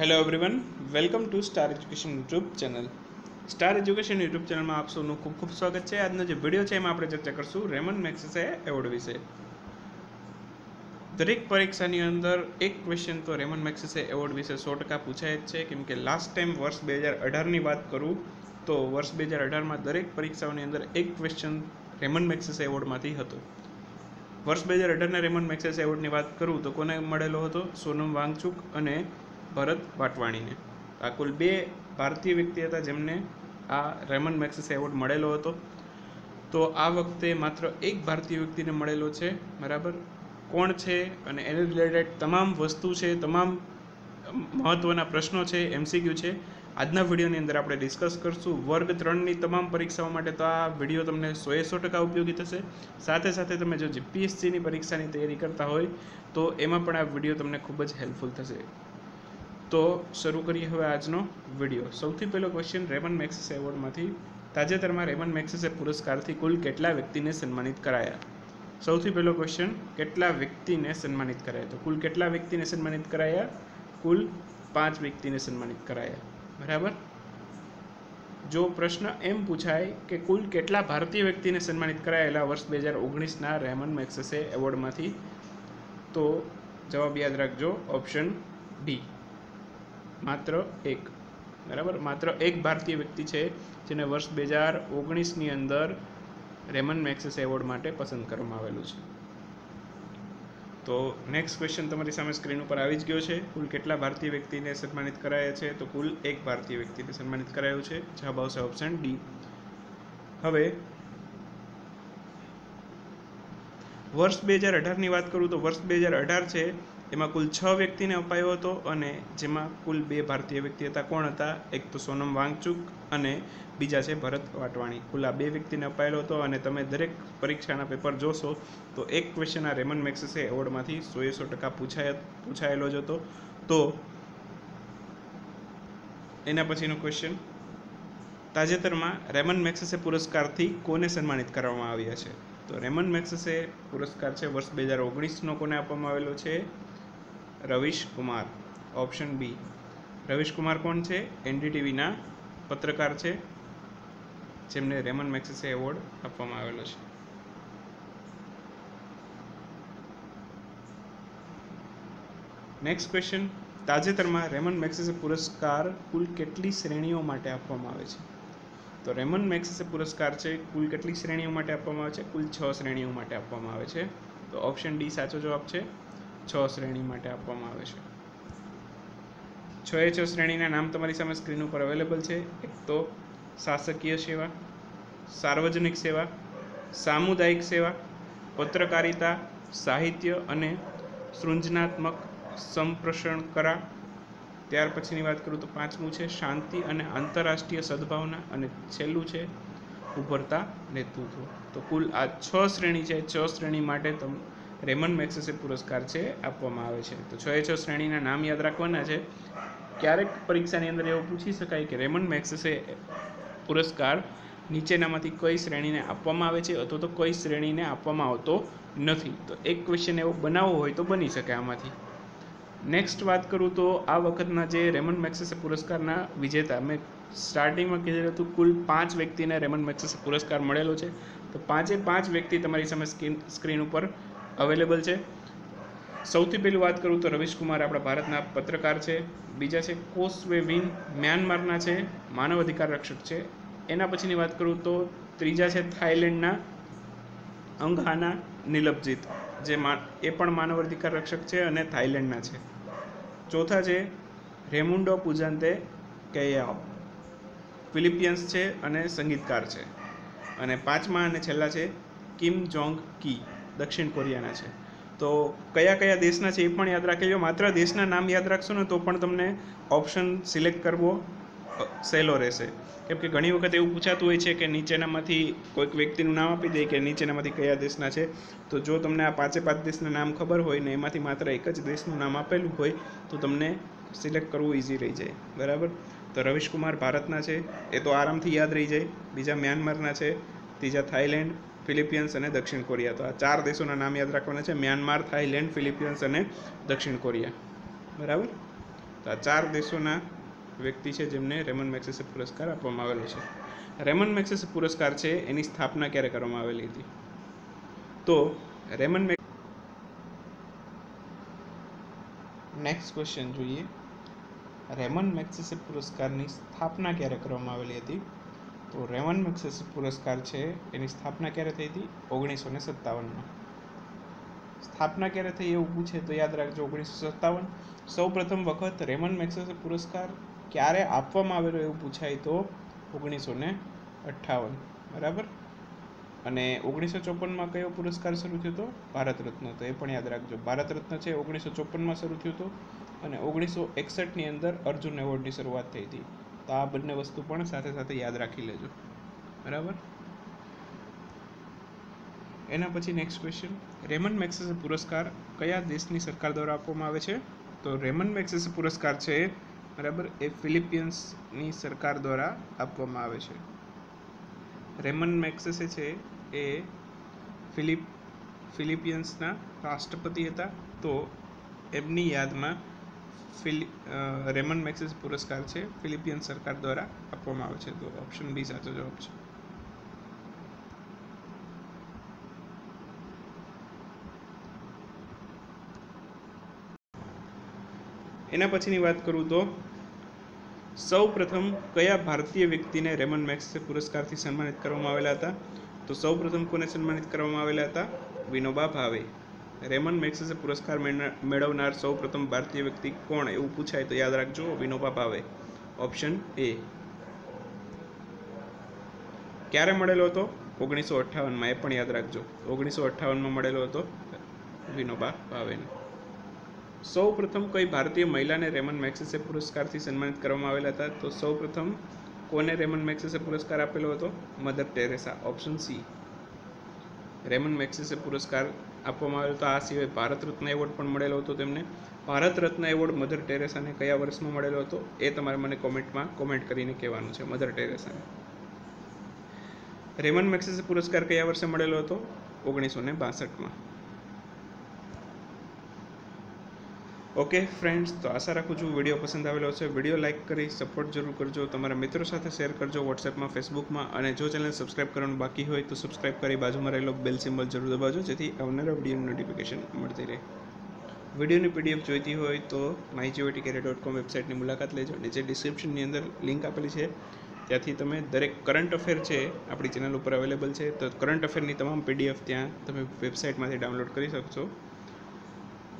Hello everyone welcome to Star Education YouTube channel Star Education YouTube ચેનલમાં આપ સૌનું ખૂબ ખૂબ સ્વાગત છે. આજનો જે વીડિયો છે એમાં આપણે ચર્ચા કરશું રેમન મેક્સેસે એવોર્ડ વિશે. દરેક પરીક્ષાની અંદર એક ક્વેશ્ચન તો રેમન મેક્સેસે એવોર્ડ વિશે સો ટકા પૂછાય જ છે. કેમ કે લાસ્ટ ટાઈમ વર્ષ બે હજાર અઢારની વાત કરું, તો વર્ષ બે હજાર અઢારમાં દરેક પરીક્ષાઓની અંદર એક ક્વેશ્ચન રેમન મેક્સેસ એવોર્ડમાંથી હતો. વર્ષ બે હજાર અઢારના રેમન મેક્સેસ એવોર્ડની વાત કરું તો કોને મળેલો હતો? સોનમ વાંગચુક અને ભરત વાટવાણીને. આ કુલ બે ભારતીય વ્યક્તિ હતા જેમને આ રેમન મેક્સિસ એવોર્ડ મળેલો હતો. તો આ વખતે માત્ર એક ભારતીય વ્યક્તિને મળેલો છે, બરાબર? કોણ છે અને એને રિલેટેડ તમામ વસ્તુ છે, તમામ મહત્ત્વના પ્રશ્નો છે એમસીક્યુ છે. આજના વિડીયોની અંદર આપણે ડિસ્કસ કરશું વર્ગ ત્રણની તમામ પરીક્ષાઓ માટે. તો આ વીડિયો તમને સો એ સો ટકા ઉપયોગી થશે. સાથે સાથે તમે જો જીપીએસસીની પરીક્ષાની તૈયારી કરતા હોય, તો એમાં પણ આ વીડિયો તમને ખૂબ જ હેલ્પફુલ થશે. તો શરૂ કરીએ હવે આજનો વીડિયો સૌથી પહેલો ક્વેશ્ચન રેમન મેક્સિસ એવોર્ડમાંથી તાજેતરમાં રેમન મેક્સિસે પુરસ્કારથી કુલ કેટલા વ્યક્તિને સન્માનિત કરાયા? સૌથી પહેલો ક્વેશ્ચન કેટલા વ્યક્તિને સન્માનિત કરાયા? તો કુલ કેટલા વ્યક્તિને સન્માનિત કરાયા? કુલ પાંચ વ્યક્તિને સન્માનિત કરાયા. બરાબર? જો પ્રશ્ન એમ પૂછાય કે કુલ કેટલા ભારતીય વ્યક્તિને સન્માનિત કરાયેલા વર્ષ બે હજાર ઓગણીસના રેમન મેક્સસે એવોર્ડમાંથી તો જવાબ યાદ રાખજો ઓપ્શન ડી માત્ર એક. બરાબર? માત્ર એક ભારતીય વ્યક્તિ છે જેને વર્ષ બે હજાર ઓગણીસની અંદર રેમન મેક્સેસ એવોર્ડ માટે પસંદ કરવામાં આવેલું છે. તો નેક્સ્ટ ક્વેશ્ચન તમારી સામે સ્ક્રીન ઉપર આવી જ ગયો છે. કુલ કેટલા ભારતીય વ્યક્તિને સન્માનિત કરાયા છે? તો કુલ એક ભારતીય વ્યક્તિને સન્માનિત કરાયું છે. જવાબ આવશે ઓપ્શન ડી હવે વર્ષ બે હજાર અઢારની વાત કરું તો વર્ષ બે હજાર અઢાર છે. એમાં કુલ છ વ્યક્તિને અપાયો હતો અને જેમાં કુલ બે ભારતીય વ્યક્તિ હતા. કોણ હતા? એક તો સોનમ વાંગચુક અને બીજા છે ભરત વાટવાણી. કુલ આ બે વ્યક્તિને અપાયેલો હતો અને તમે દરેક પરીક્ષાના પેપર જોશો તો એક ક્વેશ્ચન આ રેમન મેક્સેસે એવોર્ડમાંથી સો એ સો ટકા પૂછાય પૂછાયેલો જ હતો. તો એના પછીનો ક્વેશ્ચન તાજેતરમાં રેમન મેક્સેસે પુરસ્કારથી કોને સન્માનિત કરવામાં આવ્યા છે? તો રેમન મેક્સેસે પુરસ્કાર છે વર્ષ બે હજાર ઓગણીસનો કોને આપવામાં આવેલો છે? રવિશ કુમાર ઓપ્શન બી રવિશ કુમાર કોણ છે? એનડીટીવીના પત્રકાર છે, જેમને રેમન મેક્સેસે એવોર્ડ આપવામાં આવેલો છે. નેક્સ્ટ ક્વેશ્ચન તાજેતરમાં રેમન મેક્સેસે પુરસ્કાર કુલ કેટલી શ્રેણીઓ માટે આપવામાં આવે છે? તો રેમન મેક્સેસે પુરસ્કાર છે, કુલ કેટલી શ્રેણીઓ માટે આપવામાં આવે છે? કુલ છ શ્રેણીઓ માટે આપવામાં આવે છે. તો ઓપ્શન ડી સાચો જવાબ છે છ શ્રેણી માટે આપવામાં આવે છે. છ એ છ શ્રેણીના નામ તમારી સામે સ્ક્રીન ઉપર અવેલેબલ છે. એક તો શાસકીય સેવા, સાર્વજનિક સેવા, સામુદાયિક સેવા, પત્રકારિતા, સાહિત્ય અને સૃજનાત્મક સંપ્રસારણ કરા. ત્યાર પછીની વાત કરું તો પાંચમું છે શાંતિ અને આંતરરાષ્ટ્રીય સદભાવના અને છેલ્લું છે ઉભરતા નેતૃત્વ. તો કુલ આ છ શ્રેણી છે. છ શ્રેણી માટે તમ રેમન મેક્સેસે પુરસ્કાર છે, આપવામાં આવે છે. તો છ એ છ શ્રેણીના નામ યાદ રાખવાના છે. ક્યારેક પરીક્ષાની અંદર એવું પૂછી શકાય કે રેમન મેક્સેસે પુરસ્કાર નીચેનામાંથી કઈ શ્રેણીને આપવામાં આવે છે, અથવા તો કઈ શ્રેણીને આપવામાં આવતો નથી. તો એક ક્વેશ્ચન એવો બનાવવો હોય તો બની શકે આમાંથી. નેક્સ્ટ વાત કરું તો આ વખતના જે રેમન મેક્સેસે પુરસ્કારના વિજેતા, મેં સ્ટાર્ટિંગમાં કીધેલું હતું, કુલ પાંચ વ્યક્તિને રેમન મેક્સેસે પુરસ્કાર મળેલો છે. તો પાંચે પાંચ વ્યક્તિ તમારી સામે સ્ક્રીન સ્ક્રીન ઉપર અવેલેબલ છે. સૌથી પહેલી વાત કરું તો રવિશકુમાર આપણા ભારતના પત્રકાર છે. બીજા છે કોસવે વિન મ્યાનમારના છે, માનવ અધિકાર રક્ષક છે. એના પછીની વાત કરું તો ત્રીજા છે થાઈલેન્ડના અંગાના નિલભજીત જે એ પણ માનવ અધિકાર રક્ષક છે અને થાઈલેન્ડના છે. ચોથા છે રેમુન્ડો પૂજાંતે કેયાઓ, ફિલિપિયન્સ છે અને સંગીતકાર છે. અને પાંચમા અને છેલ્લા છે કિમ જોંગ કી. દક્ષિણ કોરિયાના છે. તો કયા કયા દેશના છે એ પણ યાદ રાખી લો માત્ર દેશના નામ યાદ રાખશો ને તો પણ તમને ઓપ્શન સિલેક્ટ કરવો સહેલો રહેશે. કેમ કે ઘણી વખત એવું પૂછાતું હોય છે કે નીચેનામાંથી કોઈક વ્યક્તિનું નામ આપી દે કે નીચેનામાંથી કયા દેશના છે. તો જો તમને આ પાંચે પાંચ દેશના નામ ખબર હોય ને એમાંથી માત્ર એક જ દેશનું નામ આપેલું હોય, તો તમને સિલેક્ટ કરવું ઇઝી રહી જાય. બરાબર? તો રવિશકુમાર ભારતના છે. એ તો આરામથી યાદ રહી જાય. બીજા મ્યાનમારના છે. ત્રીજા થાઈલેન્ડ ફિલિપિયન્સ અને દક્ષિણ કોરિયા. તો આ ચાર દેશોના નામ યાદ રાખવાના છે. મ્યાનમાર થાઈલેન્ડ ફિલિપિયન્સ અને દક્ષિણ કોરિયા. બરાબર? તો આ ચાર દેશોના વ્યક્તિ છે જેમને રેમન મેક્સેસે પુરસ્કાર આપવામાં આવેલો છે. રેમન મેક્સેસ પુરસ્કાર છે એની સ્થાપના ક્યારે કરવામાં આવેલી હતી? તો રેમન મેક નેક્સ્ટ ક્વેશ્ચન જોઈએ. રેમન મેક્સેસે પુરસ્કારની સ્થાપના ક્યારે કરવામાં આવેલી હતી? તો રેમન મેક્સેસ પુરસ્કાર છે, એની સ્થાપના ક્યારે થઈ હતી? ઓગણીસો ને સત્તાવનમાં. સ્થાપના ક્યારે થઈ એવું પૂછે તો યાદ રાખજો ઓગણીસો સત્તાવન સૌ પ્રથમ વખત રેમન મેક્સેસ પુરસ્કાર ક્યારે આપવામાં આવેલો એવું પૂછાય તો ઓગણીસો ને અઠ્ઠાવન. બરાબર? અને ઓગણીસો ચોપનમાં કયો પુરસ્કાર શરૂ થયો હતો ભારત રત્ન તો એ પણ યાદ રાખજો. ભારત રત્ન છે ઓગણીસો ચોપનમાં શરૂ થયું હતું અને ઓગણીસો એકસઠની અંદર અર્જુન એવોર્ડની શરૂઆત થઈ હતી. તો આ બંને વસ્તુ પણ સાથે સાથે યાદ રાખી લેજો. બરાબર? એના પછી નેક્સ્ટ ક્વેશ્ચન રેમન મેક્સેસ પુરસ્કાર કયા દેશની સરકાર દ્વારા આપવામાં આવે છે? તો રેમન મેક્સેસ પુરસ્કાર છે, બરાબર, એ ફિલિપિયન્સની સરકાર દ્વારા આપવામાં આવે છે. રેમન મેક્સેસે છે, એ ફિલિપ ફિલિપિયન્સના રાષ્ટ્રપતિ હતા. તો એમની યાદમાં ફિલિ રેમન મેક્સિસ પુરસ્કાર છે, ફિલિપિયન સરકાર દ્વારા આપવામાં આવે છે. તો ઓપ્શન બી સાચો જવાબ છે. એના પછીની વાત કરું તો, સૌ પ્રથમ કયા ભારતીય વ્યક્તિને રેમન મેક્સે પુરસ્કારથી સન્માનિત કરવામાં આવેલા હતા? તો સૌ પ્રથમ કોને સન્માનિત કરવામાં આવેલા હતા? વિનોબા ભાવે. રેમન મેક્સેસે પુરસ્કાર મેળવનાર સૌ પ્રથમ ભારતીય વ્યક્તિ કોણ એવું પૂછાય તો યાદ રાખજો, વિનોબા ભાવે. Option A. ક્યારે મળેલો હતો? ઓગણીસો અઠ્ઠાવનમાં, એ પણ યાદ રાખજો. ઓગણીસો અઠ્ઠાવનમાં મળેલો હતો વિનોબા ભાવેને. સૌ પ્રથમ કઈ ભારતીય મહિલાને રેમન મેક્સેસે પુરસ્કારથી સન્માનિત કરવામાં આવેલા હતા? તો સૌ પ્રથમ કોને રેમન મેક્સેસે પુરસ્કાર આપેલો હતો? Mother Teresa. Option C. Ramon Magsaysay પુરસ્કાર આપવામાં આવ્યો હતો. આ સિવાય ભારત રત્ન એવોર્ડ પણ મળેલો હતો તેમને. ભારત રત્ન એવોર્ડ મધર ટેરેસાને કયા વર્ષમાં મળેલો હતો એ તમારે મને કોમેન્ટમાં કોમેન્ટ કરીને કહેવાનું છે, મધર ટેરેસાને. રેમન મેક્સિસે પુરસ્કાર કયા વર્ષે મળેલો હતો? ઓગણીસો ને બાસઠમાં. ઓકે ફ્રેન્ડ્સ, તો આશા રાખું છું વીડિયો પસંદ આવેલો છે વીડિયો લાઇક કરી સપોર્ટ જરૂર કરજો. તમારા મિત્રો સાથે શેર કરજો વોટ્સએપમાં, ફેસબુકમાં અને જો ચેનલ સબસ્ક્રાઇબ કરવાનું બાકી હોય તો સબસ્ક્રાઇબ કરી બાજુમાં રહેલો બેલ સિમ્બલ જરૂર દબાવજો, જેથી આવનારા વિડીયોની નોટિફિકેશન મળતી રહે. વિડીયોની પીડીએફ જોઈતી હોય તો માયજીઓટી કેરે ડોટ કોમ વેબસાઇટની મુલાકાત લેજો. નીચે ડિસ્ક્રિપ્શનની અંદર લિંક આપેલી છે. ત્યાંથી તમે દરેક કરંટ અફેર છે, આપણી ચેનલ ઉપર અવેલેબલ છે. તો કરંટ અફેરની તમામ પીડીએફ ત્યાં તમે વેબસાઇટમાંથી ડાઉનલોડ કરી શકશો.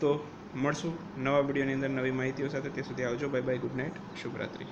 તો મળશું નવા વિડીયોની અંદર નવી માહિતીઓ સાથે. ત્યાં સુધી આવજો. Bye bye good night શુભરાત્રી.